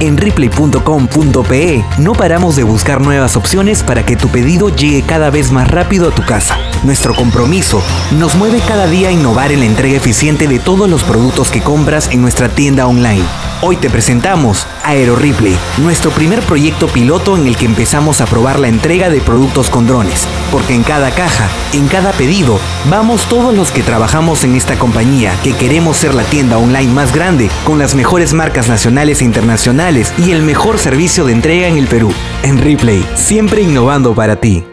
En replay.com.pe no paramos de buscar nuevas opciones para que tu pedido llegue cada vez más rápido a tu casa. Nuestro compromiso nos mueve cada día a innovar en la entrega eficiente de todos los productos que compras en nuestra tienda online. Hoy te presentamos AeroReplay, nuestro primer proyecto piloto en el que empezamos a probar la entrega de productos con drones, porque en cada caja, en cada pedido, vamos todos los que trabajamos en esta compañía, que queremos ser la tienda online más grande, con las mejores marcas nacionales e internacionales y el mejor servicio de entrega en el Perú. En Replay, siempre innovando para ti.